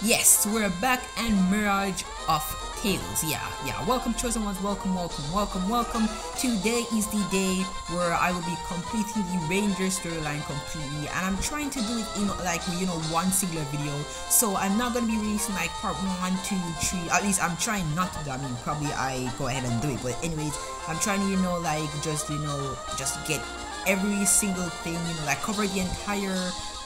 Yes, we're back and Mirage of Tales. Yeah, yeah. Welcome, chosen ones. Welcome, welcome, welcome, welcome. Today is the day where I will be completing the Ranger storyline completely, and I'm trying to do it in like you know one singular video. So I'm not gonna be releasing like part one, two, three. At least I'm trying not to. I mean, probably I go ahead and do it, but anyways, I'm trying to you know like just you know just get every single thing you know like cover the entire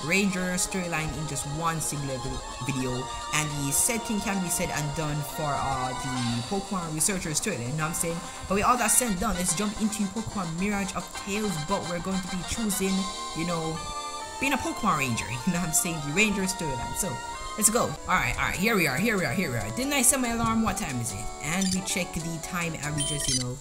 Ranger storyline in just one single video and the said thing can be said and done for uh, the Pokemon Researchers storyline, you know what I'm saying? But with all that said and done, let's jump into Pokemon Mirage of Tales, but we're going to be choosing, you know, being a Pokemon Ranger, you know what I'm saying? The Ranger storyline. So, let's go. Alright, alright, here we are, here we are, here we are. Didn't I set my alarm? What time is it? And we check the time and we just, you know,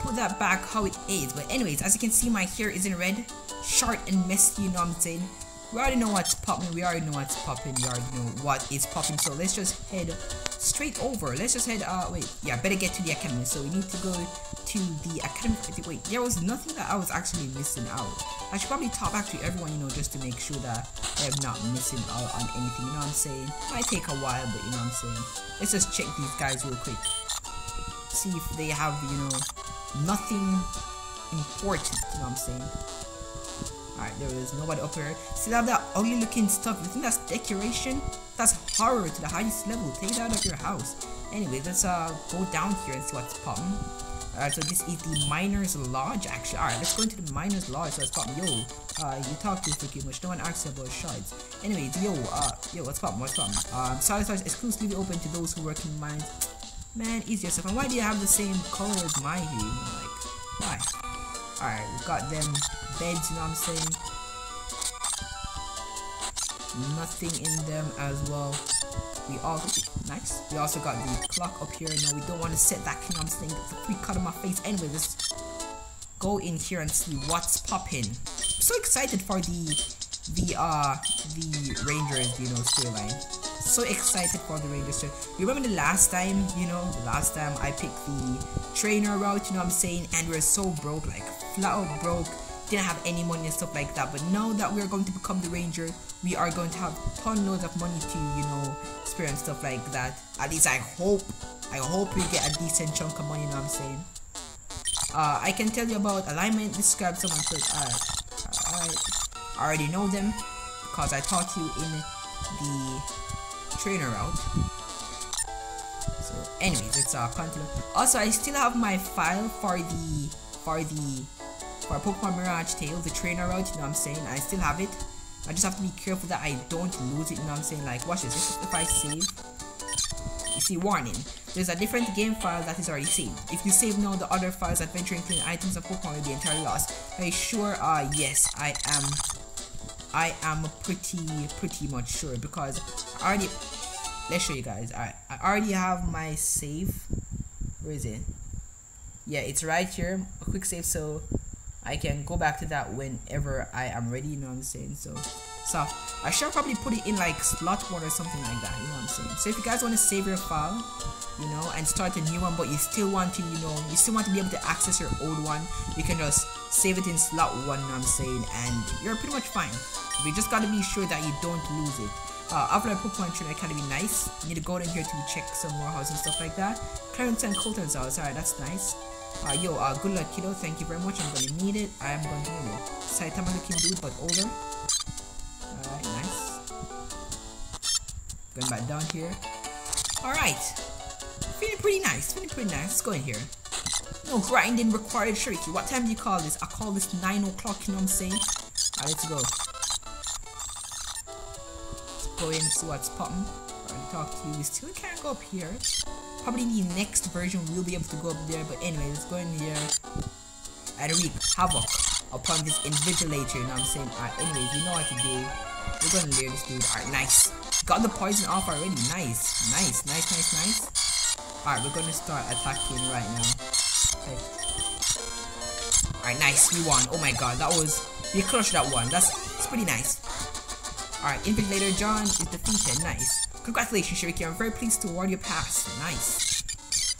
put that back how it is. But anyways, as you can see, my hair is in red, short and messy, you know what I'm saying? We already know what's popping we already know what's popping we already know what is popping so let's just head straight over. Let's just head uh wait yeah better get to the academy. So we need to go to the academy wait there was nothing that i was actually missing out. I should probably talk back to everyone you know just to make sure that i'm not missing out on anything you know what i'm saying? Might take a while but you know what i'm saying? Let's just check these guys real quick. See if they have you know nothing important you know what i'm saying there is nobody up here. Still have that ugly looking stuff? You think that's decoration? That's horror to the highest level. Take that out of your house. Anyway, let's uh go down here and see what's popping. Alright, so this is the Miner's Lodge, actually. Alright, let's go into the Miner's Lodge. So let's pop. Yo, uh, you talk too freaking much. No one asks you about shards. Anyways, yo, uh, yo, what's popping? What's popping? Um, Solid Stars exclusively open to those who work in mines. Man, easier stuff. And why do you have the same color as my know, like, why? Alright, we've got them beds, you know what I'm saying? Nothing in them as well. We also nice. We also got the clock up here. No, we don't want to set that you know what I'm saying? It's a free cut on my face. Anyway, let's go in here and see what's popping. I'm so excited for the the uh the Rangers, you know, storyline. So excited for the Rangers. You remember the last time, you know, the last time I picked the trainer route, you know what I'm saying? And we are so broke, like flat out broke didn't have any money and stuff like that. But now that we're going to become the ranger we are going to have ton loads of money to you know spare and stuff like that. At least i hope i hope we get a decent chunk of money you know what i'm saying? Uh, i can tell you about alignment describe someone so uh, I already know them because i taught you in the trainer route. So anyways let's uh continue. Also i still have my file for the for the for Pokemon Mirage Tail, the trainer route, you know what I'm saying? I still have it. I just have to be careful that I don't lose it, you know what I'm saying? Like, watch this. If I save, you see, warning. There's a different game file that is already saved. If you save now, the other files, adventure, including items of Pokemon will be entirely lost. Are you sure? Uh, yes, I am. I am pretty, pretty much sure because I already. Let's show you guys. I, I already have my save. Where is it? Yeah, it's right here. A quick save. So I can go back to that whenever I am ready, you know what I'm saying? So, so I should probably put it in like slot one or something like that, you know what I'm saying? So if you guys want to save your file, you know, and start a new one, but you still want to, you know, you still want to be able to access your old one, you can just save it in slot one, you know what I'm saying? And you're pretty much fine. We just gotta be sure that you don't lose it. Uh, Offline Pokemon Trainer Academy, nice. You need to go in here to check some more houses and stuff like that. Clarence and Colton's house, alright, that's nice. Uh, yo, uh, good luck, kiddo. Thank you very much. I'm gonna need it. I am going to need it. Saitama looking dude, but older. Alright, nice. Going back down here. Alright. Feeling pretty nice. Feeling pretty nice. Let's go in here. No grinding required, Shariki. What time do you call this? I call this 9 o'clock, you know what I'm saying? Alright, let's go. Let's go in and see what's popping. Alright, talk to you. We still can't go up here. Probably the next version we'll be able to go up there, but anyway, let's go in here and wreak havoc upon this invigilator, you know what I'm saying? Alright, anyways, we know what to do. We're gonna layer this dude. Alright, nice. Got the poison off already. Nice. Nice, nice, nice, nice. Alright, we're gonna start attacking right now. Okay. Alright, nice. We won. Oh my god, that was... We crushed that one. That's, that's pretty nice. Alright, Invigilator John is defeated. Nice. Congratulations, Shariki. I'm very pleased to award you a pass. Nice.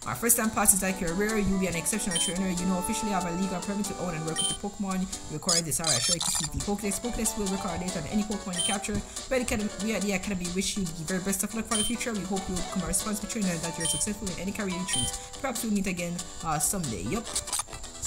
Our first time passes like you're rare, you'll be an exceptional trainer. You know, officially have a legal permit to own and work with the Pokemon. You require this. Alright, show you see the Pokedex. Pokedex will record data on any Pokemon you capture. The we at the Academy wish you the very best of luck for the future. We hope you'll become a responsible trainer and that you're successful in any career you choose. Perhaps we'll meet again uh, someday. Yup.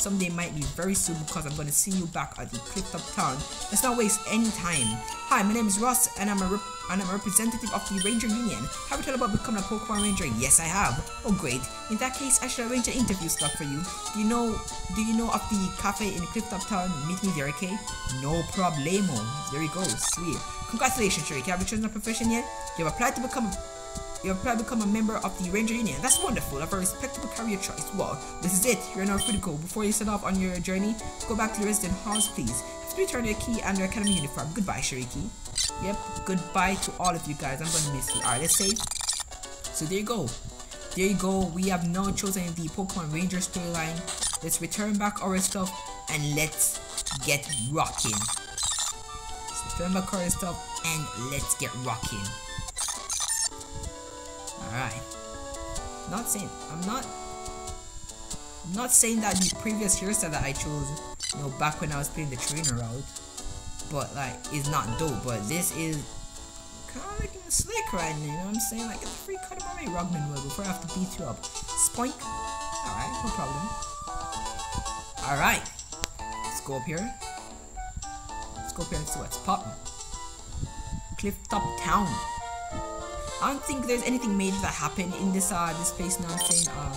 Someday might be very soon because I'm going to see you back at the Clifftop Town. Let's not waste any time. Hi, my name is Ross and I'm a and I'm a representative of the Ranger Union. Have you thought about becoming a Pokemon Ranger? Yes, I have. Oh, great. In that case, I should arrange an interview slot for you. Do you know Do you know of the cafe in Clifftop Town? Meet me there, okay? No problemo. There you go. Sweet. Congratulations, Shariki. Have you chosen a profession yet? You have applied to become you have applied to become a member of the Ranger Union. That's wonderful. A very respectable career choice. Well, this is it. You're now free to go. Before you set off on your journey, go back to the resident halls, please. Return your key and your academy uniform. Goodbye, Shariki. Yep, goodbye to all of you guys. I'm gonna miss you. Alright, let's save. So there you go. There you go. We have now chosen the Pokemon Ranger storyline. Let's return back our stuff and let's get rocking. Let's return back our stuff and let's get rocking. Alright. Not saying I'm not I'm not saying that the previous hairstyle that I chose, you know, back when I was playing the trainer route, but like is not dope. But this is kind of like slick right now. You know what I'm saying? Like it's a free cut of my Rugman will before I have to beat you up. Spoink. Alright, no problem. Alright. Let's go up here. Let's go up here and see what's popping. Clifftop Town. I don't think there's anything major that happened in this uh this place. You know I'm saying? Uh,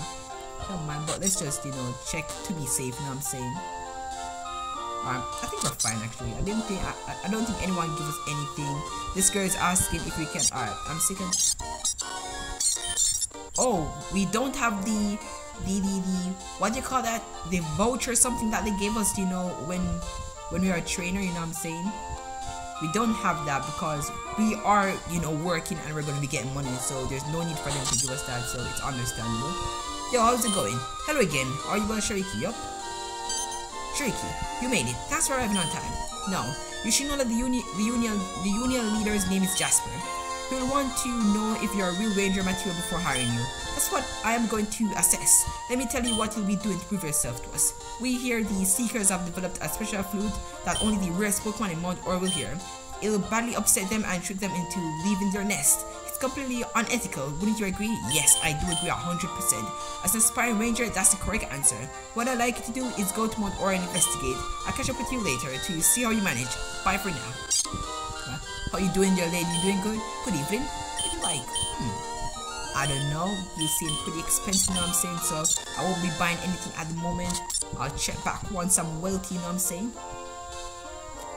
don't mind, but let's just you know check to be safe. You know what I'm saying? Um, I think we're fine actually. I didn't think I, I don't think anyone gives us anything. This girl is asking if we can. Alright, I'm second. Oh, we don't have the the the the what do you call that? The voucher something that they gave us. You know when when we are a trainer. You know what I'm saying? We don't have that because we are you know working and we're going to be getting money so there's no need for them to give us that so it's understandable. Yo how's it going? Hello again. Are you going Shariki? Yup. Shariki you made it. Thanks for arriving on time. Now you should know that the union the union the union leader's name is Jasper. He'll want to know if you're a real ranger material before hiring you. That's what I am going to assess. Let me tell you what you'll be doing to prove yourself to us. We here, the Seekers, have developed a special flute that only the rare Pokemon in Mount Or will hear. It'll badly upset them and trick them into leaving their nest. It's completely unethical, wouldn't you agree? Yes, I do agree 100%. As an aspiring ranger, that's the correct answer. What I'd like you to do is go to Mount Or and investigate. I'll catch up with you later to see how you manage. Bye for now. How are you doing there, lady? You doing good? Good evening. What do you like? I don't know. You seem pretty expensive, you know what I'm saying? So I won't be buying anything at the moment. I'll check back once I'm wealthy, you know what I'm saying?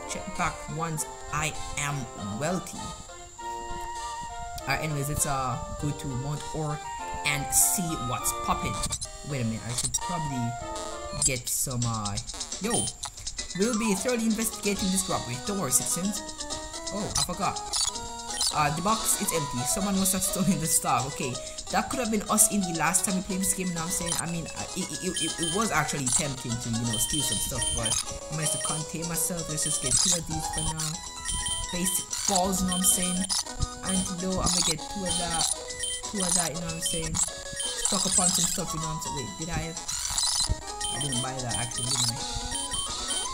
Check back once I am wealthy. Alright, anyways, let's uh go to Mount Or and see what's popping. Wait a minute, I should probably get some uh yo. We'll be thoroughly investigating this robbery. Don't worry, citizens. Oh, I forgot. Uh, the box is empty. Someone must have stolen the stuff. Okay, that could have been us in the last time we played this game. You know what I'm saying? I mean, uh, it, it, it, it, was actually tempting to, you know, steal some stuff, but I managed to contain myself. Let's just get two of these for now. Basic balls, you know what I'm saying? and Antidote, I'm gonna get two of that. Two of that, you know what I'm saying? Stock upon some stuff, you know what I'm saying? Wait, did I? I didn't buy that actually, didn't I?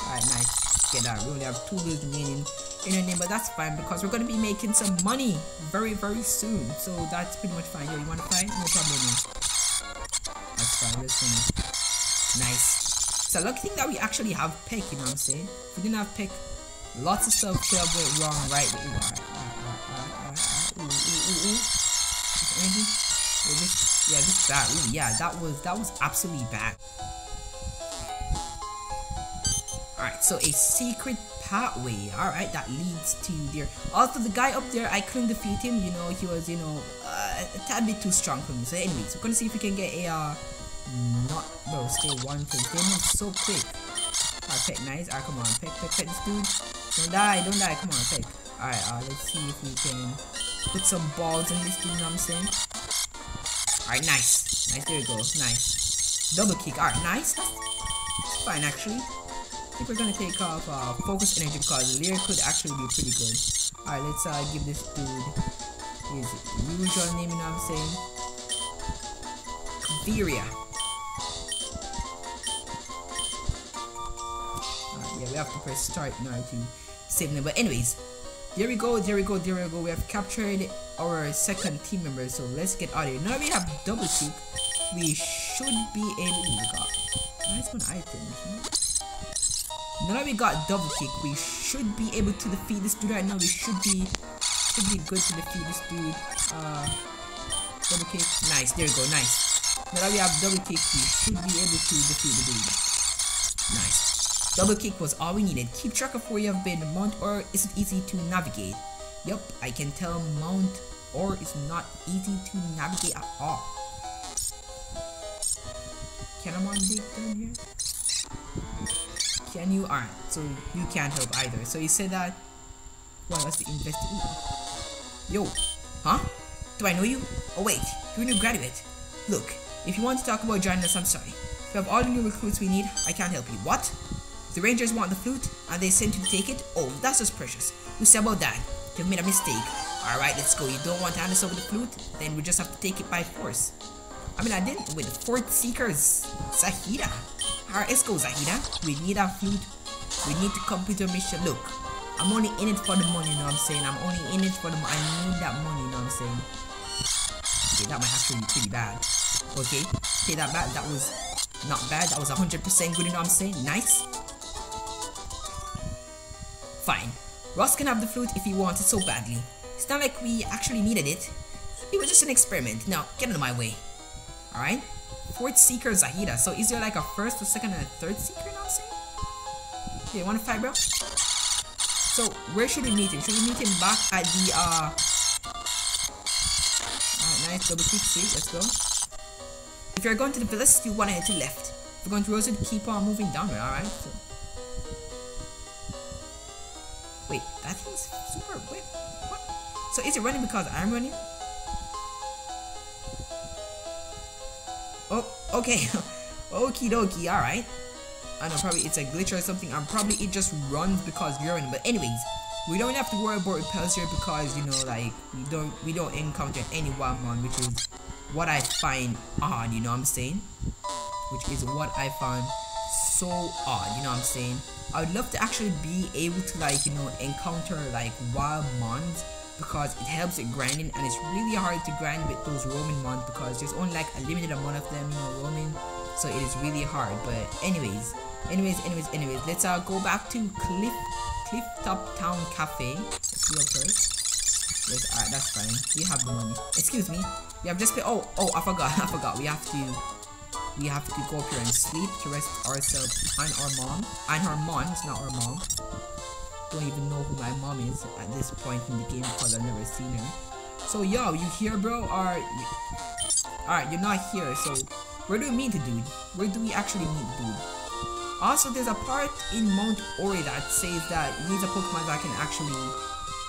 Alright, nice. Get that. We only have two losing remaining in your name, but that's fine because we're gonna be making some money very very soon. So that's pretty much fine. Yo, you wanna play? No problem. That's fine. Nice. So lucky thing that we actually have pick. You know what I'm saying? We didn't have pick, lots of stuff could have went wrong. Right? Yeah, this, yeah, this bad. Ooh, yeah, that was that was absolutely bad. Alright, so a secret pathway, alright, that leads to there. Also, the guy up there, I couldn't defeat him, you know, he was, you know, uh, a tad bit too strong for me. So anyways, we're gonna see if we can get a, uh, not, bro, stay one thing. They move so quick. Alright, pet nice. Alright, come on, pet, pet, pet this dude. Don't die, don't die, come on, pet. Alright, uh, let's see if we can put some balls in this dude, you know what I'm saying? Alright, nice. Nice, there we go, nice. Double kick, alright, nice. That's fine, actually. I think we're gonna take off uh, Focus Energy because Leer could actually be pretty good. Alright, let's uh, give this dude his usual name, you know what I'm saying? Clefairy. yeah, we have to press start now to save them. But anyways, there we go, there we go, there we go. We have captured our second team member. So let's get out of here. Now we have double kick. We should be able. Ooh, we got nice one items. Now that we got double kick, we should be able to defeat this dude right now. We should be should be good to defeat this dude. Uh, double kick. Nice. There we go. Nice. Now that we have double kick, we should be able to defeat the dude. Nice. Double kick was all we needed. Keep track of where you have been. Mount Or isn't easy to navigate. Yup, I can tell Mount Or is not easy to navigate at all. Can I dig down here? Can you? aren't, so you can't help either. So you said that. What was the investigate? Yo, huh? Do I know you? Oh wait, you're a new graduate. Look, if you want to talk about joining us, I'm sorry. We have all the new recruits we need. I can't help you. What? The Rangers want the flute, and they sent you to take it? Oh, that's just precious. Who said about that? You've made a mistake. Alright, let's go. You don't want to hand us over the flute? Then we just have to take it by force. I mean, I didn't with the Fort Seekers. Zahida. Alright, let's go, Zahida. We need our flute. We need to complete mission. Look, I'm only in it for the money, you know what I'm saying? I'm only in it for the money. I need that money, you know what I'm saying? Okay, that might actually be pretty bad. Okay, take that back. That was not bad. That was 100% good, you know what I'm saying? Nice. Fine. Ross can have the flute if he wants it so badly. It's not like we actually needed it. It was just an experiment. Now, get out of my way. Alright? Fourth Seeker Zahida. So is there like a first, a second, and a third Seeker now, say? Okay, wanna fight, bro? So, where should we meet him? Should we meet him back at the, uh... Alright, nice. Double kick, see? Let's go. If you're going to the village, you wanna head to left. If you're going to Rosewood, keep on moving downward, alright? So, Wait, that thing's super. Wait, what? So is it running because I'm running? Oh, okay. Okie dokie, alright. I know, probably it's a glitch or something. And probably it just runs because you're running. But anyways, we don't have to worry about repels here because you know, like we don't we don't encounter any Wildmon, which is what I find odd. You know what I'm saying? Which is what I find so odd. You know what I'm saying? I would love to actually be able to like, you know, encounter like wild mons because it helps with grinding and it's really hard to grind with those roaming mons because there's only like a limited amount of them, you know, roaming. So it is really hard. But anyways, anyways, anyways, anyways, let's uh go back to Cliff Cliff Top Town Cafe. Let's first. Yes, alright, that's fine. We have the money. Excuse me. We have just paid. Oh, oh, I forgot. I forgot. We have to we have to go up here and sleep to rest ourselves and our mom. And her mom, it's not our mom. Don't even know who my mom is at this point in the game because I've never seen her. So yo, you here bro? Or Alright, you're not here, so where do we meet the dude? Where do we actually meet the dude? Also, there's a part in Mount Ori that says that needs a Pokemon that can actually,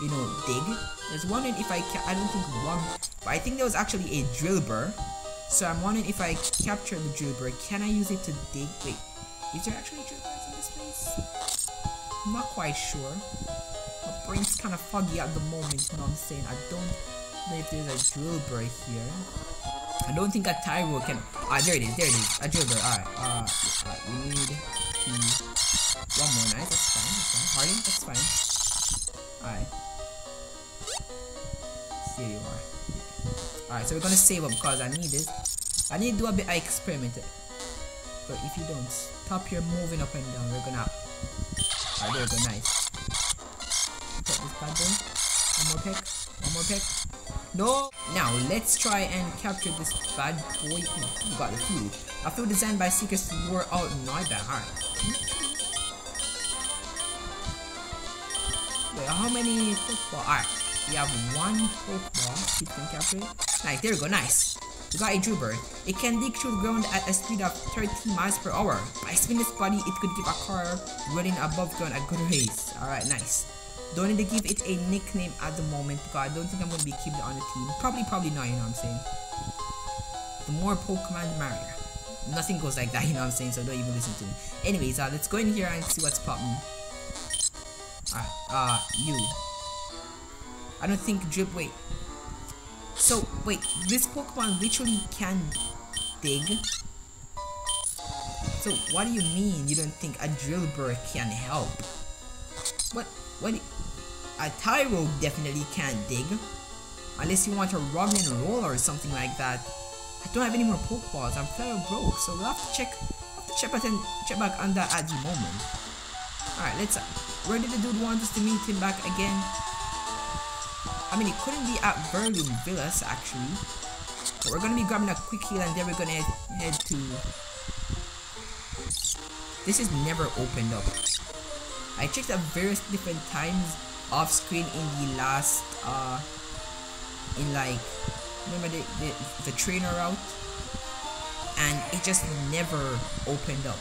you know, dig. Was wondering if I can, I don't think one, but I think there was actually a Drillbur so I'm wondering if I capture the Drillbur, can I use it to dig? Wait, is there actually Drillburs in this place? I'm not quite sure. My brain's kind of foggy at the moment, you know what I'm saying? I don't know if there's a Drillbur here. I don't think a Tyro can... Ah, there it is, there it is. A Drillbur, alright. Uh, we need to... One more, night, that's fine, that's fine. Harding, that's fine. Alright. Here you are. Alright, so we're gonna save up because I need this. I need to do a bit of experiment. But if you don't stop your moving up and down, we're gonna Alright, there we go, nice. Put this bad boy. One more pick. One more pick. No! Now, let's try and capture this bad boy. We got the food. A food designed by Seekers lure out Noibat. Alright. Wait, how many football? Alright. We have one Pokeball. Keep them captured. Nice, there we go, nice. Got a Drillbur. It can dig through ground at a speed of 30 miles per hour. By spinning its body, it could give a car running above ground a good race. Alright, nice. Don't need to give it a nickname at the moment because I don't think I'm going to be keeping it on the team. Probably, probably not, you know what I'm saying. The more Pokemon, the merrier. Nothing goes like that, you know what I'm saying, so don't even listen to me. Anyways, uh, let's go in here and see what's popping. Alright, uh, you. I don't think drip. Wait. So wait, this Pokemon literally can dig. So what do you mean you don't think a drill burr can help? What? What? A Tyro definitely can't dig. Unless you want a and roll or something like that. I don't have any more Pokeballs. I'm fairly broke, so we'll have to check, have to check back, and, check back at the moment. Alright, let's... Where did the dude want us to meet him back again? I mean, it couldn't be at Berlin Villas, actually. But we're gonna be grabbing a quick heal and then we're gonna head to... This is never opened up. I checked at various different times off screen in the last, uh, in like, remember the, the, the trainer route? And it just never opened up.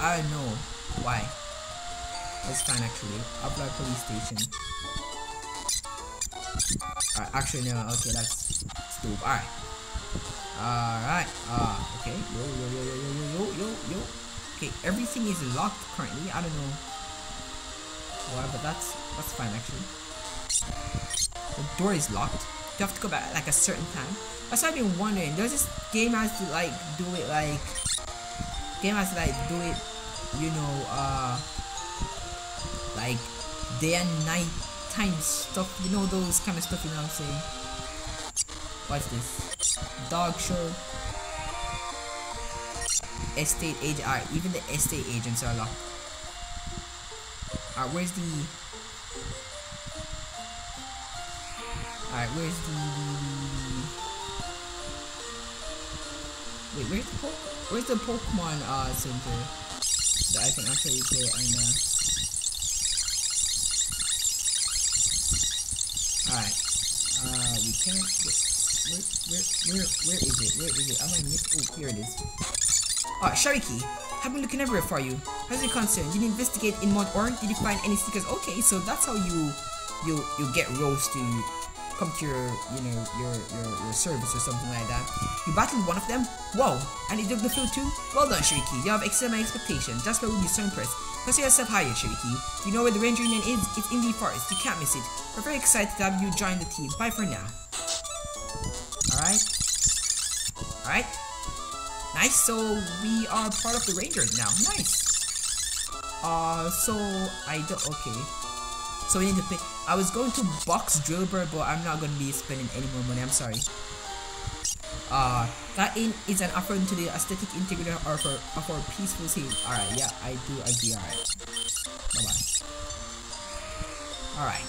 I don't know why. That's fine actually. Apply police station. Alright, actually no, okay, that's stupid. Alright. Alright. Uh okay. Yo yo yo yo yo yo yo yo Okay, everything is locked currently. I don't know why, but that's that's fine actually. The door is locked. You have to go back like a certain time. That's why I've been wondering. Does this game has to like do it like game has to like do it, you know, uh like day and night time stuff, you know those kind of stuff, you know what I'm saying? What's this? Dog show. Estate agent. Alright, even the estate agents are locked. Alright, where's the... Alright, where's the... Wait, where's the po Where's the Pokemon uh, center that I can actually play and uh, Where, where, where, where is it? Where is it? Am I missed? Oh, here it is. Ah, uh, Shariki. I've been looking everywhere for you. How's it concerned? Did you investigate in Mount Orn? Did you find any stickers? Okay, so that's how you, you, you get Rose to come to your, you know, your, your, your service or something like that. You battled one of them? Whoa! And you took the food too? Well done, Shariki. You have exceeded my expectations. Jasper will be so impressed. Consider yourself higher, Shariki. Do you know where the Ranger Union is? It's in the forest. You can't miss it. We're very excited to have you join the team. Bye for now. Alright. Alright. Nice, so we are part of the Rangers now. Nice. Uh, so I don't, okay. So we need to pay. I was going to box Drillbur, but I'm not going to be spending any more money. I'm sorry. Uh, that in is an affront to the aesthetic integrity of our, of our peaceful scene. Alright, yeah, I do agree. Alright. Bye bye. Alright.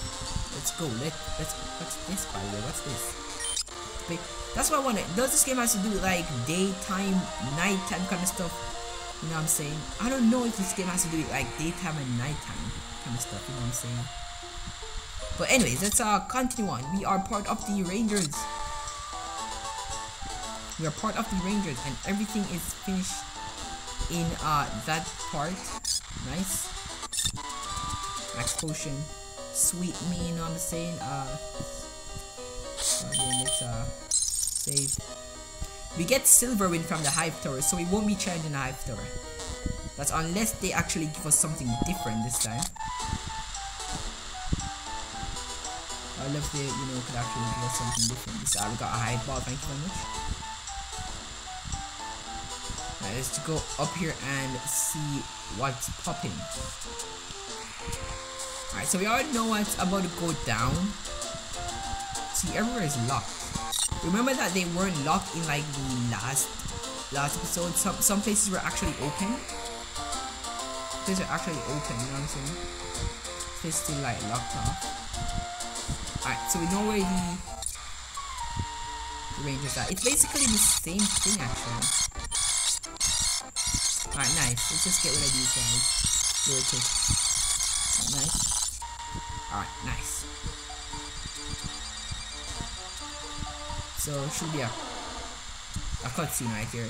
Let's go. Let, let's, what's this by the way? What's this? That's what I wanted. Does this game has to do like daytime, nighttime kind of stuff? You know what I'm saying? I don't know if this game has to do like daytime and nighttime kind of stuff. You know what I'm saying? But anyways, let's uh continue on. We are part of the Rangers. We are part of the Rangers, and everything is finished in uh that part. Nice. Max potion. Sweet me, you know what I'm saying? Uh again, uh, save. We get silver win from the Hive Tower, so we won't be challenging the Hive Tower. That's unless they actually give us something different this time. I love they, you know, could actually give us something different. Time we got a Hive Ball, thank you very much. Now let's go up here and see what's popping. Alright, so we already know what's about to go down. See, everywhere is locked. Remember that they weren't locked in like the last last episode. Some some places were actually open. Places are actually open. You know what I'm saying? They still like locked off. Alright, so we know where the, rangers are. It's basically the same thing actually. Alright, nice. Let's just get rid of these guys real quick. Nice. Alright, nice. So should be a, a cutscene right here.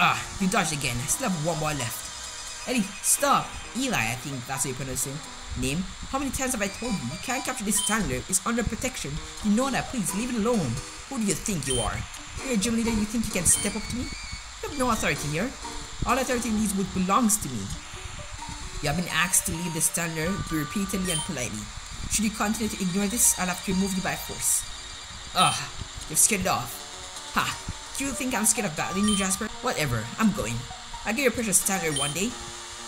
Ah, you dodged again. I still have one more left. Eddie, stop! Eli, I think that's what you pronounce him. Name? How many times have I told you? You can't capture this standard. It's under protection. You know that. Please leave it alone. Who do you think you are? You're a gym leader. You think you can step up to me? You have no authority here. All authority in these wood belongs to me. You have been asked to leave the standard repeatedly and politely. Should you continue to ignore this, I'll have to remove you by force. Ugh, You've scared off. Ha! Do you think I'm scared of battling you, Jasper? Whatever, I'm going. I get your precious standard one day.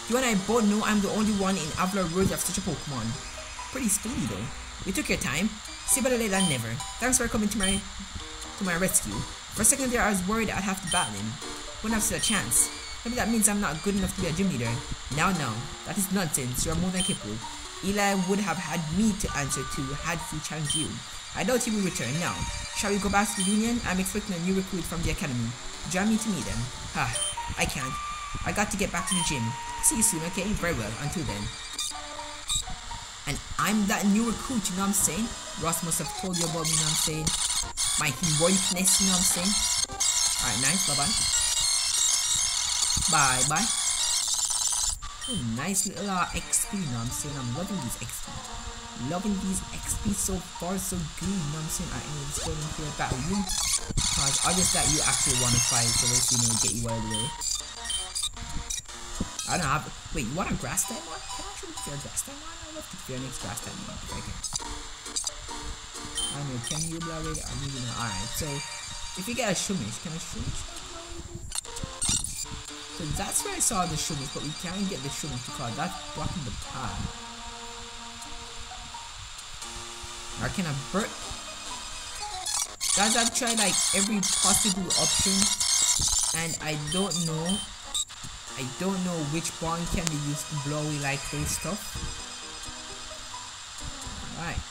You and I both know I'm the only one in Avalar worthy of such a Pokemon. Pretty speedy though. You took your time. See better late than never. Thanks for coming to my to my rescue. For a second there I was worried I'd have to battle him. Wouldn't have stood a chance. Maybe that means I'm not good enough to be a gym leader. Now no. That is nonsense. You're more than capable. Eli would have had me to answer to had he challenged you. I doubt he will return now. Shall we go back to the Union? I'm expecting a new recruit from the academy. Join me to meet them. Ah, I can't. I got to get back to the gym. See you soon, okay? Very well. Until then. And I'm that new recruit, you know what I'm saying? Ross must have told you about me, you know what I'm saying? My heroicness, you know what I'm saying? Alright, nice. Bye-bye. Bye-bye. Nice little uh, XP, you know what I'm saying? I'm loving these XP loving these XP so far, so good. You know what I'm saying? I am just going to battle you. Because I just that you actually want to fight, so let's you know get you out of the way. I don't have. Wait, you want a grass type one? Can I actually fair grass type one? I love to fair next grass type one if I don't know. Can you already? I need to know. Alright, so if you get a Shroomish, can I Shroomish? So that's where I saw the Shroomish, but we can't get the Shroomish because that's blocking the path. I burn? Guys, I've tried like every possible option and I don't know I don't know which bond can be used to blow away like those stuff. Alright.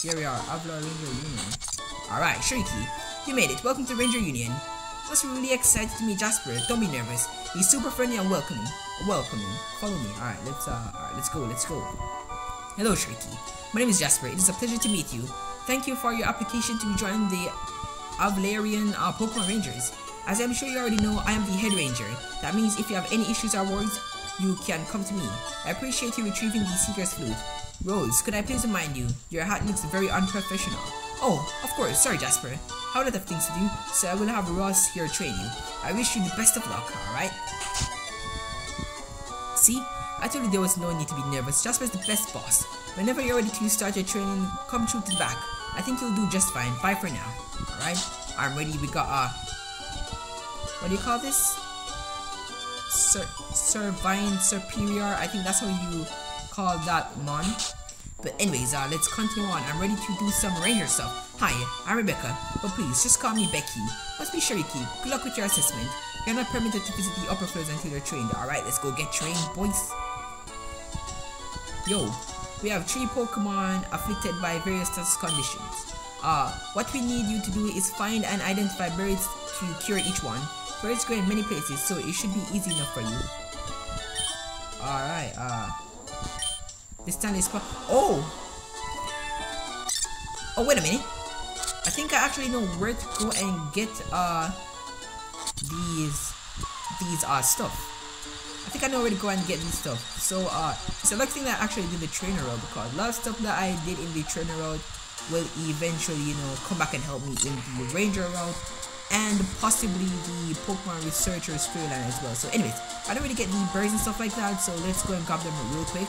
Here we are, Avalar Ranger Union. Alright, Shrieky, you made it. Welcome to Ranger Union. Must be really excited to meet Jasper. Don't be nervous. He's super friendly and welcoming. Welcoming. Follow me. Alright, let's uh alright, let's go, let's go. Hello, Shrieky. My name is Jasper. It is a pleasure to meet you. Thank you for your application to join the Avalarian uh, Pokemon Rangers. As I'm sure you already know, I am the head ranger. That means if you have any issues or worries, you can come to me. I appreciate you retrieving the Seeker's Flute. Rose, could I please remind you, your hat looks very unprofessional. Oh, of course, sorry Jasper. How lot of things to do, so I will have Ross here train you. I wish you the best of luck, alright? See, I told you there was no need to be nervous. Jasper's the best boss. Whenever you're ready to start your training, come through to the back. I think you'll do just fine. Bye for now. Alright? I'm ready. We got, uh... What do you call this? Sir, Servine Superior. I think that's how you call that mon. But anyways, uh, let's continue on. I'm ready to do some ranger stuff. Hi, I'm Rebecca, but please, just call me Becky. Must be Shariki. Good luck with your assessment. You're not permitted to visit the upper floors until you're trained. Alright, let's go get trained, boys. Yo, we have three Pokemon afflicted by various conditions. Uh, what we need you to do is find and identify birds to cure each one. Birds grow in many places, so it should be easy enough for you. Alright, uh... This time is... Oh! Oh, wait a minute. I think I actually know where to go and get, uh... These... These, uh, stuff. I think I know where to go and get this stuff. So, uh, selecting that actually did the trainer road because a lot of stuff that I did in the trainer road will eventually, you know, come back and help me in the ranger route and possibly the Pokemon Researcher storyline as well. So anyways, I don't really get the birds and stuff like that, so let's go and grab them real quick.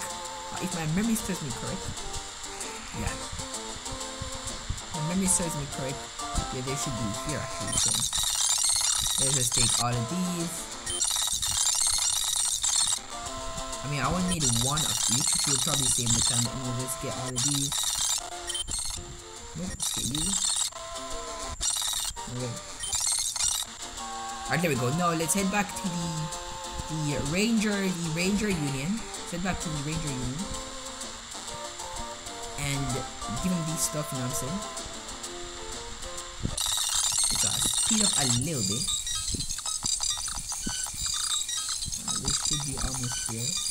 Uh, if my memory serves me correct. Yeah. My memory serves me correct. Yeah, they should be here actually. So let's just take all of these. I mean, I only need one of each, which will probably save the time, but we'll just get all of these. Let's get you. Okay. Alright, there we go. Now, let's head back to the the Ranger, the Ranger Union. Let's head back to the Ranger Union. And give him these stuff, you know what I'm saying? Let's uh, speed up a little bit. This should be almost here.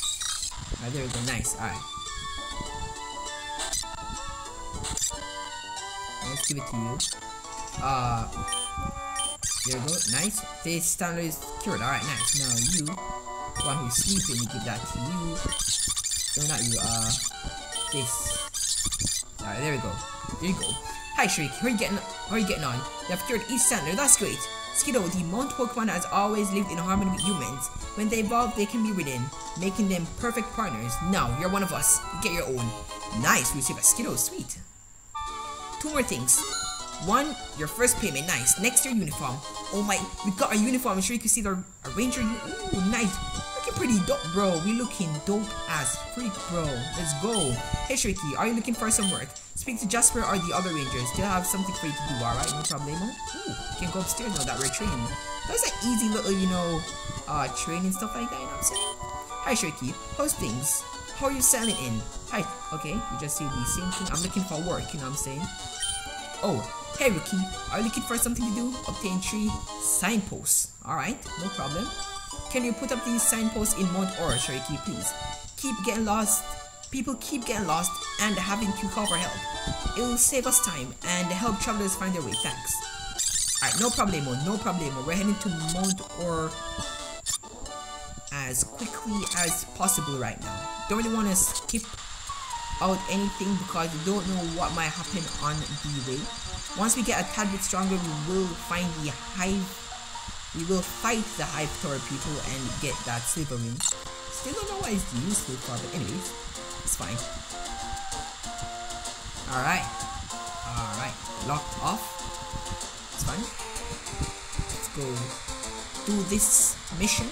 Alright, there we go. Nice. Alright. Let's give it to you. Uh, there we go. Nice. This standard is cured. Alright, nice. Now you, one who's sleeping, we give that to you. No, not you. Uh, this. Alright, there we go. There you go. Hi, Shriek. How are you getting? How are you getting on? You have cured each standard. That's great. Skiddo, the Mount Pokemon has always lived in harmony with humans. When they evolve, they can be ridden, making them perfect partners. Now, you're one of us. Get your own. Nice, we receive a Skiddo. Sweet. Two more things. One, your first payment, nice. Next, your uniform. Oh my, we got our uniform. I'm sure you can see the ranger. Ooh, nice. Pretty dope, bro. We looking dope as freak, bro. Let's go. Hey, Shrieky, are you looking for some work? Speak to Jasper or the other rangers. They'll have something for you to do, alright? No problemo. Ooh, can go upstairs now that we're training. That was an easy little, you know, uh, training stuff like that, you know what I'm saying? Hi, Shrieky. How's things? How are you selling in? Hi. Okay, you just see the same thing. I'm looking for work, you know what I'm saying? Oh, hey, Rookie. Are you looking for something to do? Obtain three signposts. Alright, no problem. Can you put up these signposts in Mount Ora, Shrieky, please? Keep getting lost. People keep getting lost and having to for help. It will save us time and help travelers find their way. Thanks. Alright, no problemo, oh, no problemo. We're heading to Mount Ora as quickly as possible right now. Don't really want to skip out anything because we don't know what might happen on the way. Once we get a tad bit stronger, we will find the hive. We will fight the hive tower people and get that silver ring. Still don't know why it's useful for, but anyways, it's fine. Alright. Alright. Locked off. It's fine. Let's go do this mission.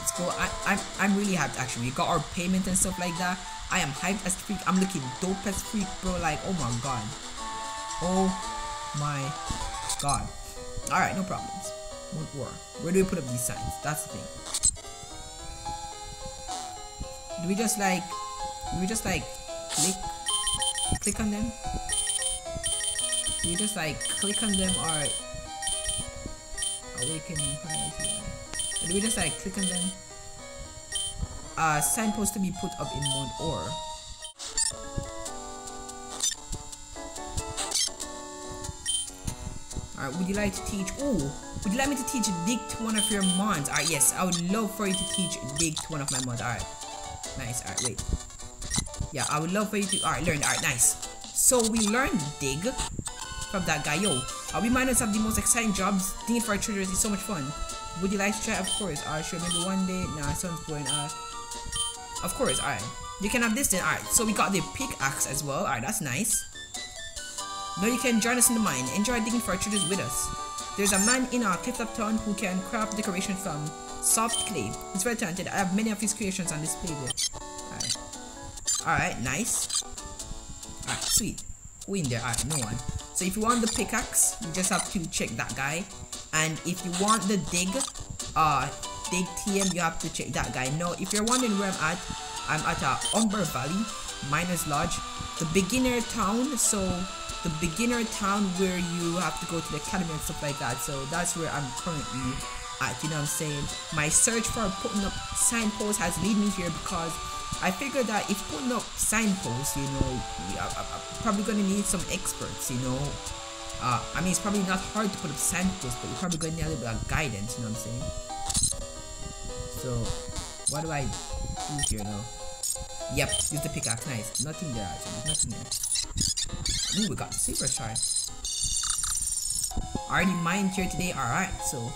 Let's go. I, I'm, I'm really hyped actually. We got our payment and stuff like that. I am hyped as freak. I'm looking dope as freak, bro. Like, oh my god. Oh my god. Alright, no problems. Won't war. Where do we put up these signs? That's the thing. Do we just like do we just like click click on them? Do we just like click on them or awaken do we just like click on them? Uh signpost to be put up in Mount Or. Alright, would you like to teach oh would you like me to teach dig to one of your mods? Alright, yes, I would love for you to teach dig to one of my mods. Alright. Nice. Alright, wait. Yeah, I would love for you to. Alright, learn. Alright, nice. So we learned dig from that guy. Yo, uh, we miners have the most exciting jobs. Digging for our treasures is so much fun. Would you like to try? Of course. Alright, sure. Maybe one day. Nah, sounds boring. Uh, of course. Alright. You can have this then. Alright, so we got the pickaxe as well. Alright, that's nice. Now you can join us in the mine. Enjoy digging for treasures with us. There's a man in our cliff town who can craft decorations from soft clay. He's very talented. I have many of his creations on display there. Alright. Alright, nice. Alright, sweet. Who in there? Alright, no one. So if you want the pickaxe, you just have to check that guy. And if you want the dig, uh, dig TM, you have to check that guy. No, if you're wondering where I'm at, I'm at uh, Umber Valley, Miners Lodge, the beginner town. So the beginner town where you have to go to the academy and stuff like that. So that's where I'm currently at, you know what I'm saying? My search for putting up signposts has led me here because I figured that if putting up signposts, you know, I'm, probably gonna need some experts, you know. Uh, I mean, it's probably not hard to put up signposts, but you're probably gonna need a little bit of guidance, you know what I'm saying? So, what do I do here now? Yep, use the pickaxe, nice. Nothing there actually, nothing there. Ooh, we got silver shard. Already mined here today, alright, so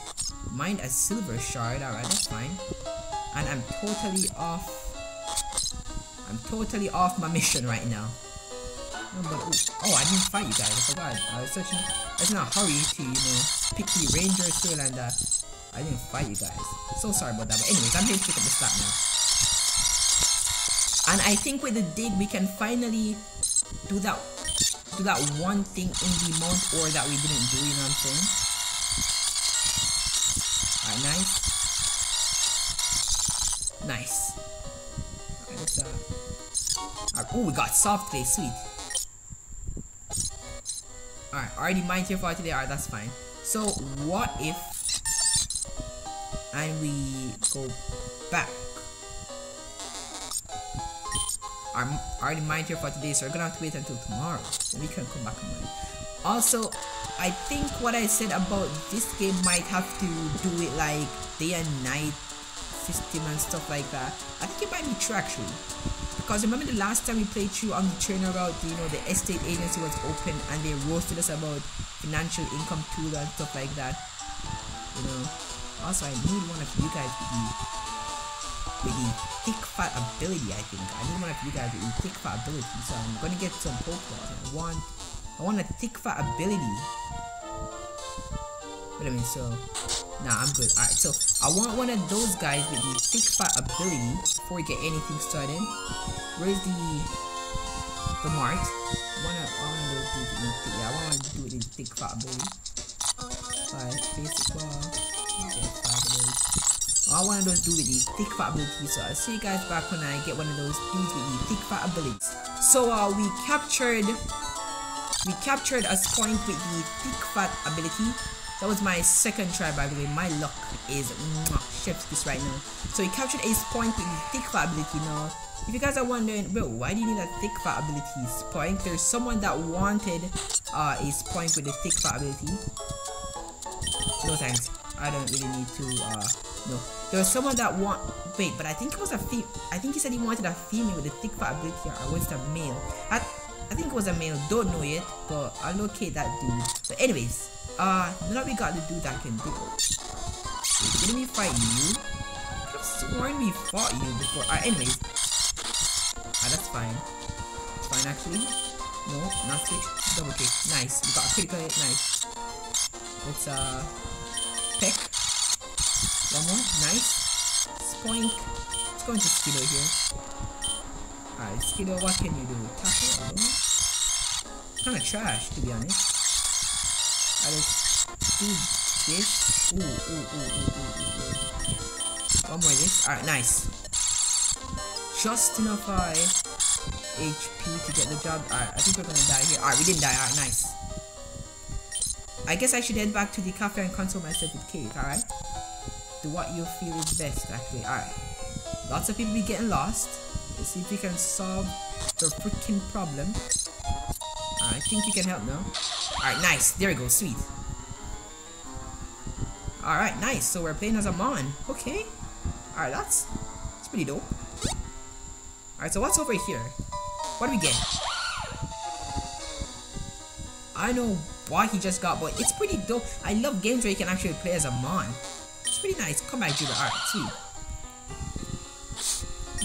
mined a silver shard, alright, that's fine. And I'm totally off. I'm totally off my mission right now. Oh, but, oh, I didn't fight you guys, I forgot. I was such in, I was in a hurry to, you know, pick the ranger still and uh, I didn't fight you guys. So sorry about that, but anyways, I'm here to pick up the slap now. And I think with the dig, we can finally do that do that one thing in the Mount Or that we didn't do, you know what I'm saying? Alright, nice. Nice. Alright, uh Alright, oh we got soft clay, sweet. Alright, already mined here for today, alright, that's fine. So what if and we go back I'm already mined here for today, so we're gonna have to wait until tomorrow. Then we can come back and mine. Also, I think what I said about this game might have to do it like day and night system and stuff like that. I think it might be true actually. Because remember the last time we played through on the trainer route, you know, the estate agency was open and they roasted us about financial income tool and stuff like that. You know. Also, I need one of you guys to be with the thick fat ability, I think. I need one of you guys with the thick fat ability, so I'm gonna get some Pokeballs. I want I want a thick fat ability. But I mean so nah, I'm good. Alright, so I want one of those guys with the thick fat ability before we get anything started. Where's the the mark? I wanna I wanna do it with the yeah, I wanna do the thick fat ability. Five basic ball. Okay. I want to do with the thick fat ability, so I'll see you guys back when I get one of those dudes with the thick fat abilities. So uh, we captured we captured a Spoink with the thick fat ability. That was my second try by the way. My luck is mwah, chef's kiss right now. So we captured a Spoink with the thick fat ability now. If you guys are wondering, bro, why do you need a thick fat ability Spoink? There's someone that wanted uh, a Spoink with the thick fat ability. No thanks. I don't really need to uh no. There was someone that want wait, but I think it was a fem I think he said he wanted a female with a thick fat ability or was it a male? I I think it was a male, don't know yet, but I'll locate that dude. But anyways, uh now we got the dude that can do it. didn't we fight you? I could have sworn we fought you before. Uh, anyways. Ah, that's fine. Fine actually. No, not switch. Double kick. Nice. We got a critical hit. Nice. Let's uh pick. One more. Nice. Spoink. Let's go into here. Alright, Skiddo, what can you do? Tackle? Kinda trash, to be honest. Alright, let's do this. Ooh, ooh, ooh, ooh, ooh, ooh. One more this. Alright, nice. Just enough uh, HP to get the job. Alright, I think we're gonna die here. Alright, we didn't die. Alright, nice. I guess I should head back to the cafe and console myself with cake, alright? Do what you feel is best, actually. Alright. Lots of people be getting lost. Let's see if we can solve the freaking problem. I think you can help now. Alright, nice. There we go. Sweet. Alright, nice. So we're playing as a Mon. Okay. Alright, that's, that's pretty dope. Alright, so what's over here? What do we get? I know why he just got, but it's pretty dope. I love games where you can actually play as a Mon. Pretty nice. Come back, Gilbert. Alright, sweet.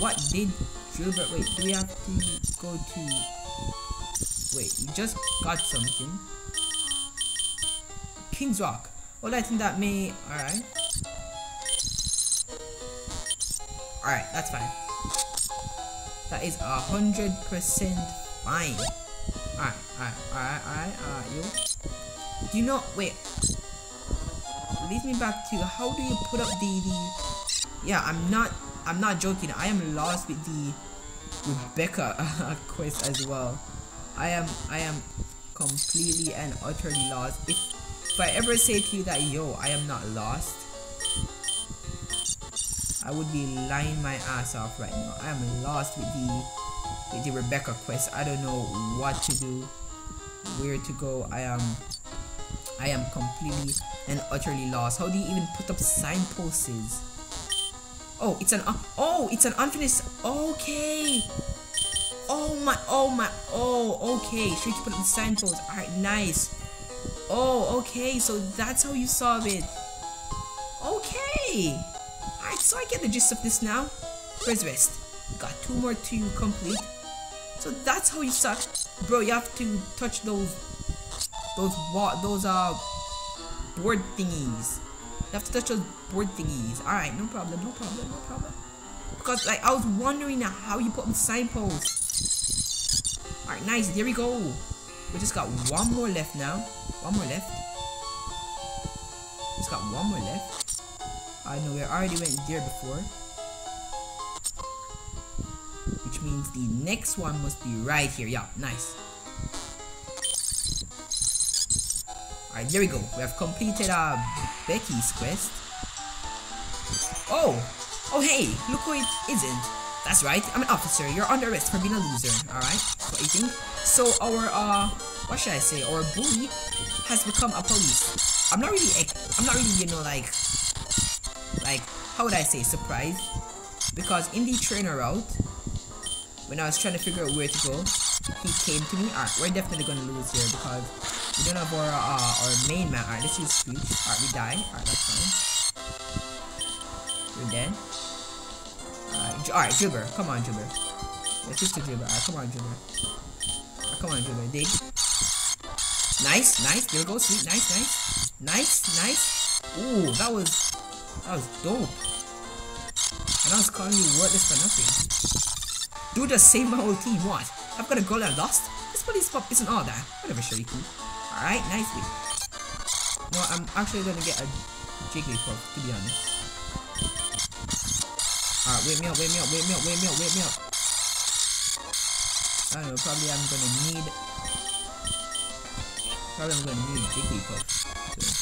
What did Gilbert, wait, do we have to go to, wait, we just got something. King's Rock. Well, I think that may, alright. Alright, that's fine. That is a hundred percent fine. Alright, alright, alright, alright, alright, yo. Do you know, wait. Leads me back to, how do you put up the, the, yeah, I'm not, I'm not joking. I am lost with the Rebecca quest as well. I am, I am completely and utterly lost. If, if I ever say to you that, yo, I am not lost, I would be lying my ass off right now. I am lost with the with the Rebecca quest. I don't know what to do, where to go. I am I am completely and utterly lost. How do you even put up signposts? Oh, it's an oh, it's an unfinished. Okay. Oh my, oh my, oh, okay. Should you put up the signpost? Alright, nice. Oh, okay. So that's how you solve it. Okay. Alright, so I get the gist of this now. Where's rest? Got two more to complete. So that's how you suck. Bro, you have to touch those those what those uh board thingies. You have to touch those board thingies. Alright, no problem, no problem, no problem. Because like I was wondering how you put on signposts. Alright, nice, there we go. We just got one more left now. One more left. Just got one more left. I know we already went there before. Which means the next one must be right here. Yeah, nice. Alright, there we go. We have completed our Becky's quest. Oh! Oh hey, look who it isn't. That's right, I'm an officer. You're under arrest for being a loser. Alright, what you think? So our, uh, what should I say? Our bully has become a police. I'm not really, I'm not really, you know, like, like, how would I say, surprised? Because in the trainer route, when I was trying to figure out where to go, he came to me. Alright, we're definitely gonna lose here because we don't have our uh, our main man. Alright, let's use speech. Alright, we die. Alright, that's fine. We're dead. Alright, alright, Jibber. Come on, Jibber. Let's do Jibber. Alright, come on, Jibber. Alright, come on, Jibber. Dig. Nice, nice. There we go. Sweet. Nice, nice. Nice, nice. Ooh, that was that was dope. And I was calling you worthless for nothing. Dude just saved my whole team. What? I've got a goal and lost? This police pop isn't all that. Whatever, Shariki. Alright, nicely. No, I'm actually gonna get a Jigglypuff, to be honest. Alright, wait me up, wait me up, wait me up, wait me up, wait me up. I don't know, probably I'm gonna need... Probably I'm gonna need Jigglypuff. So.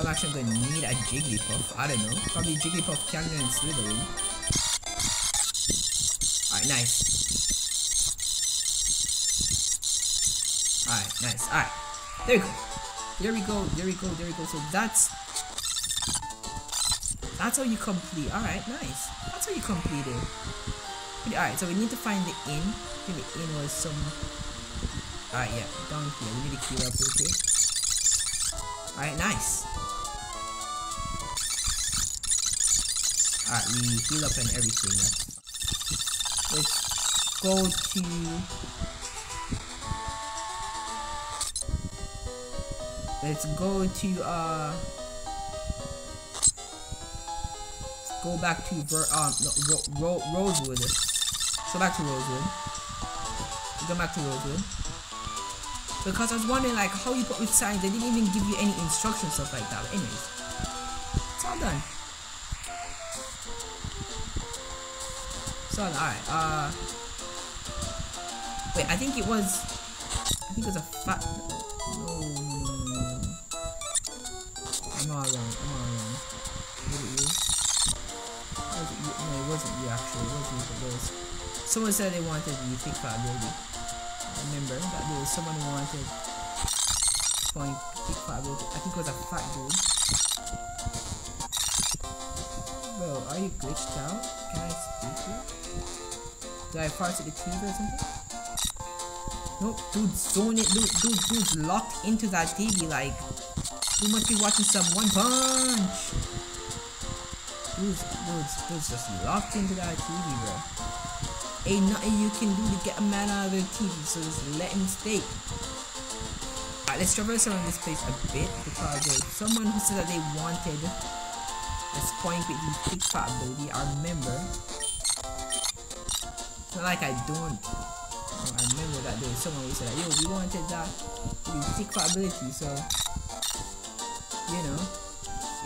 I'm actually gonna need a Jigglypuff, I don't know. Probably Jigglypuff, Kangaroo, and Slitherin. Alright, nice. Nice. Alright. There we go. There we go. There we go. There we go. So that's that's how you complete. Alright, nice. That's how you complete it. Alright, so we need to find the inn. I think the inn was some Alright, yeah, down here. We need to queue up quick. Alright, nice. Alright, we heal up and everything. Let's go to Let's go to, uh... Let's go back to Ver, um, no, Ro Ro Rosewood. Let's back to Rosewood. Go back to Rosewood. Because I was wondering, like, how you put with signs, they didn't even give you any instructions, stuff like that. Anyways, it's all done. It's all alright. Uh, wait, I think it was, I think it was a fat, you. It was. Someone said they wanted the that ability. I remember that there was someone who wanted Spoink pick fat ability. I think it was a fat dude. Bro, are you glitched out? Can I speak to you? Did I fart to the TV or something? Nope, dude's throwing it, dude, dude, dude's locked into that TV like we must be watching some One Punch! Dude's just locked into that TV, bro. Ain't nothing you can do to get a man out of the TV, so just let him stay. Alright, let's traverse around this place a bit because there's someone who said that they wanted this Spoink with the big fat ability. I remember. It's not like I don't. I remember that there was someone who said that, yo, we wanted that with thick fat ability, so you know,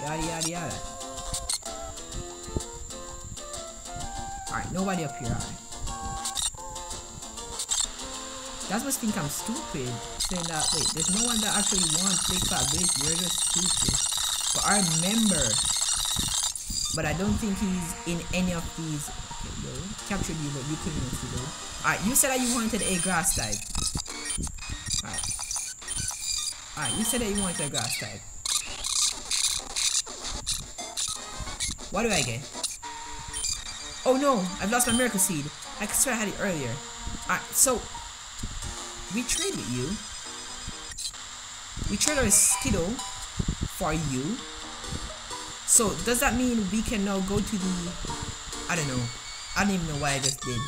yada yada yada. Alright, nobody up here, alright. Guys must think I'm stupid, saying that, wait, there's no one that actually wants big fat bitch, you're just stupid. But I remember, but I don't think he's in any of these, okay, yo, captured you, but you couldn't see though. Alright, you said that you wanted a grass type. Alright. Alright, you said that you wanted a grass type. What do I get? Oh no, I've lost my miracle seed. I swear I had it earlier. Alright, so we trade with you. We trade our Skiddo for you. So does that mean we can now go to the I don't know. I don't even know what I just did.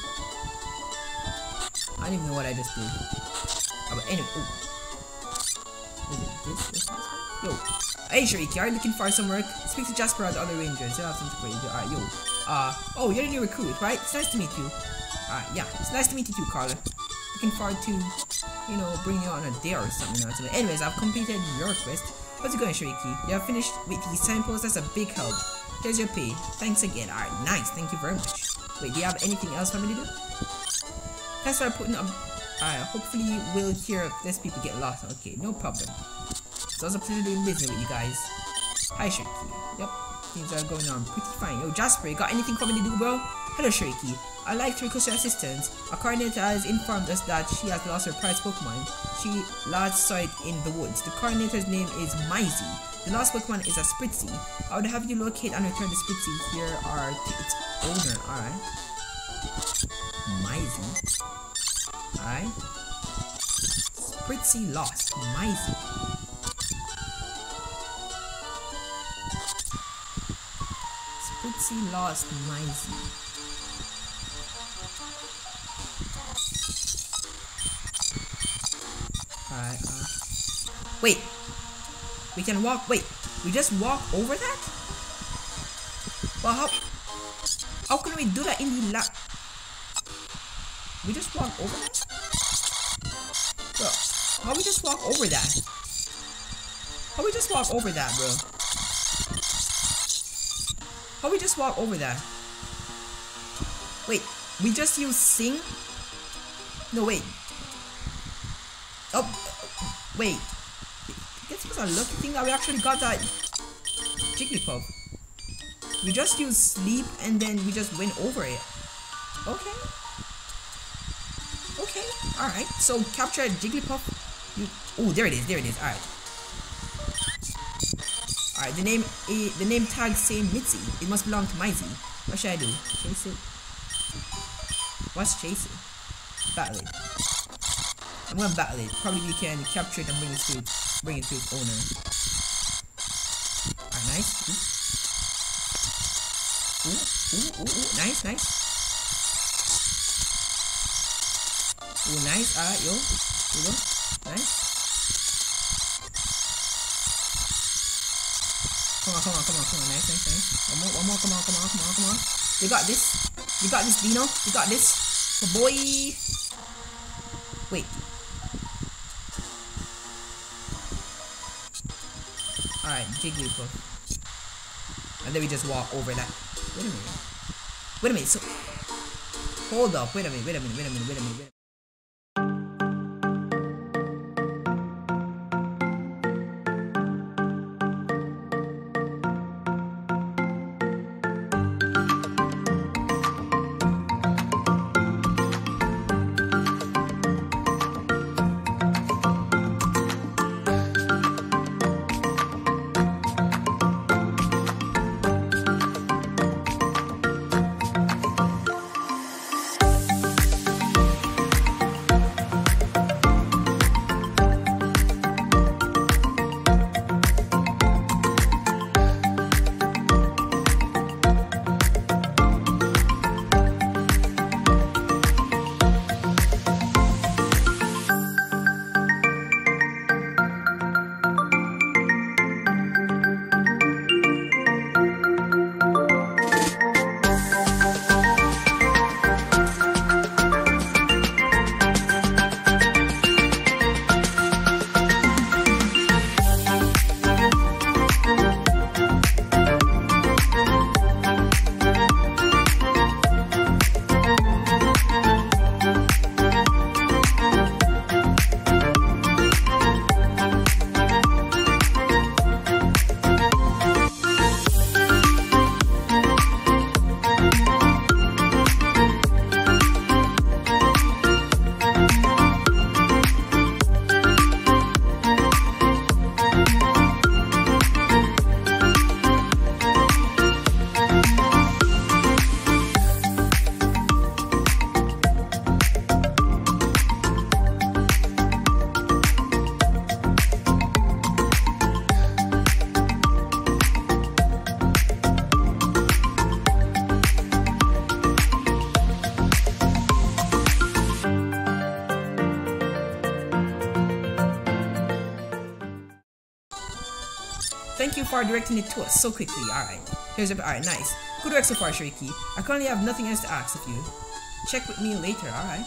I don't even know what I just did. Oh, but anyway, oh. This? this, this? Yo, Hey Shariki, are you looking for some work? Speak to Jasper or the other rangers. They'll have something for you. Alright, yo. Uh, oh, you're the new recruit, right? It's nice to meet you. Alright, yeah. It's nice to meet you too, Carla. Looking forward to, you know, bringing you on a dare or something. Anyways, I've completed your quest. How's it going, Shariki? You have finished with the signpost. That's a big help. Here's your pay. Thanks again. Alright, nice. Thank you very much. Wait, do you have anything else for me to do? Thanks for putting up. Alright, hopefully we'll hear if these people get lost. Okay, no problem. So I was a pleasure doing business with you guys. Hi, Sharky. Yep, things are going on pretty fine. Yo, Jasper, you got anything for me to do, bro? Hello, Sharky. I'd like to request your assistance. A coordinator has informed us that she has lost her prized Pokemon. She last saw it in the woods. The coordinator's name is Maisie. The last Pokemon is a Spritzee. I would have you locate and return the Spritzee here are its owner. Alright. Maisie. Alright. Spritzee lost. Maisie. Footsie lost Maisie. Uh. Wait. We can walk. Wait. We just walk over that? Well, how... How can we do that in the lab? We just walk over that? Bro, how we just walk over that? How we just walk over that, bro? How we just walk over there? Wait, we just use sing? No, wait. Oh, wait. This was a lucky thing that we actually got that Jigglypuff. We just use sleep and then we just went over it. Okay. Okay, alright. So capture Jigglypuff. Oh, there it is, there it is. Alright. Alright, the name uh, the name tag say Mitzi. It must belong to Mitzi. What should I do? Chase it? What's chasing? Battle it. I'm gonna battle it. Probably you can capture it and bring it to bring it to its owner. Alright, nice. Ooh. Ooh, ooh, ooh, nice, nice. Ooh, nice. Alright, yo. Here you go. Nice. On, come on, come on, come on. Nice, nice, nice. One more, one more. Come on, come on, come on, come on. You got this. You got this, Dino. You got this. The boy. Wait. Alright, Jigglypuff. And then we just walk over that. Wait a minute. Wait a minute. So, hold up. Wait a minute. Wait a minute. Wait a minute. Wait a minute. Wait a minute. Directing it to us so quickly. Alright. Here's a alright, nice. Good work so far, Shariki. I currently have nothing else to ask of you. Check with me later, alright.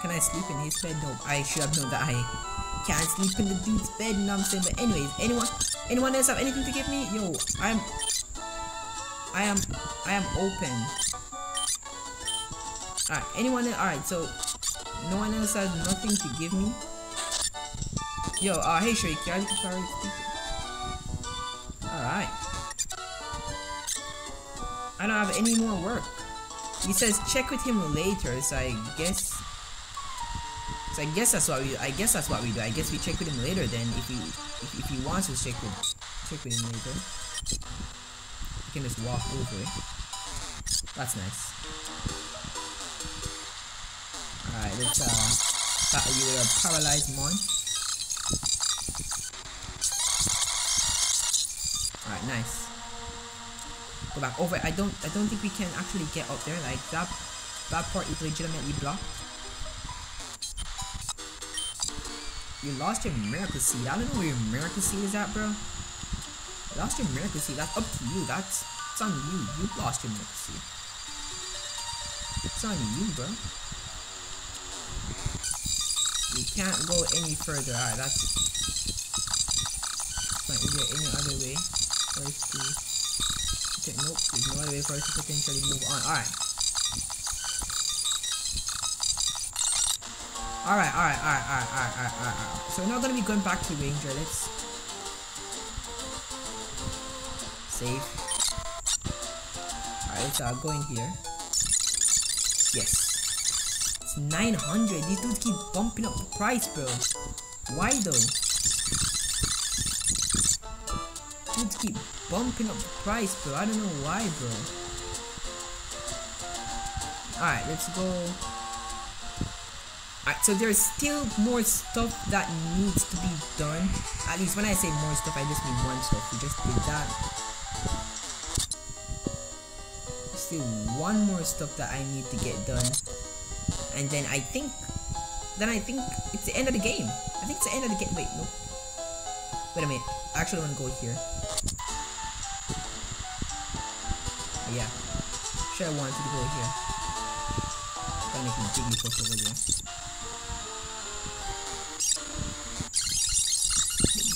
Can I sleep in his bed? No, I should have known that I can't sleep in the dude's bed, you know what I'm saying? But anyways, anyone anyone else have anything to give me? Yo, I'm I am I am open. Alright, anyone alright, so no one else has nothing to give me? Yo, uh, hey Shrek, are you sorry Alright. I don't have any more work. He says check with him later, so I guess so I guess that's what we I guess that's what we do. I guess we check with him later then if he if, if he wants to check with check with him later. We can just walk over it. That's nice. Alright, let's uh you with a paralyzed mon. Alright, nice. Go back oh, over. I don't I don't think we can actually get up there. Like that that part is legitimately blocked. you lost your miracle seed. I don't know where your miracle seed is at, bro. You lost your miracle seed. That's up to you. That's it's on you. You lost your miracle seed. It's on you, bro. You can't go any further. Alright, that's. Is there any other way us to okay, nope, there's no other way for us to potentially move on. Alright. Alright, alright, alright, alright, alright, alright, alright. So we're not gonna be going back to Ranger. Let's save. Alright, let's uh, go in here. Yes. It's 900. These dudes keep bumping up the price, bro. Why though? Dudes keep bumping up the price, bro. I don't know why, bro. Alright, let's go. Alright, so there's still more stuff that needs to be done. At least when I say more stuff, I just mean one stuff. We just did that. Still one more stuff that I need to get done. And then I think, then I think it's the end of the game. I think it's the end of the game. Wait, no. Wait a minute. I actually want to go here. Yeah. Sure, I wanted to go here. Then I can dig push over.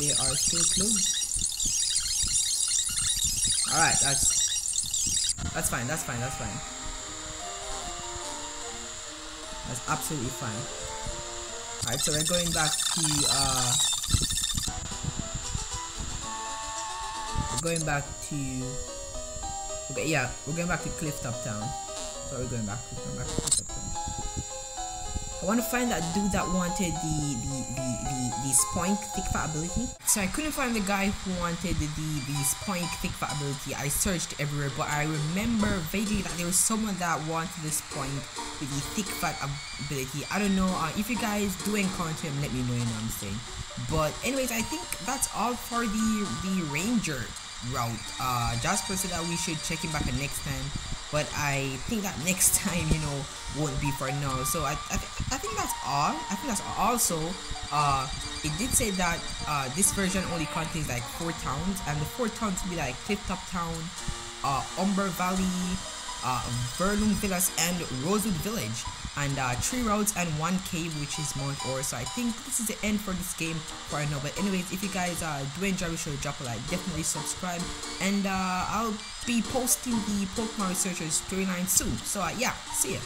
They are still closed. Alright, that's that's fine, that's fine, that's fine. That's absolutely fine. Alright, so we're going back to uh we're going back to okay yeah, we're going back to Clifftop Town. So we're going back, we're going back to Clifftop Town. I want to find that dude that wanted the the the the, the spoink thick fat ability. So I couldn't find the guy who wanted the the, the spoink thick fat ability. I searched everywhere, but I remember vaguely that there was someone that wanted the spoink with the thick fat ability. I don't know uh, if you guys do encounter him. Let me know. You know what I'm saying. But anyways, I think that's all for the the ranger route. Uh, Jasper said that we should check him back next time but I think that next time, you know, won't be for now. So I, I, th I think that's all. I think that's also, uh, it did say that uh, this version only contains like four towns, and the four towns will be like Clifftop Town, uh, Umber Valley, uh, Verlung Villas, and Rosewood Village and uh, three roads and one cave which is Mount Or. So I think this is the end for this game for now. But anyways, if you guys uh, do enjoy the show, drop a like, definitely subscribe, and uh, I'll be posting the Pokemon Researchers storyline soon. So uh, yeah, see ya.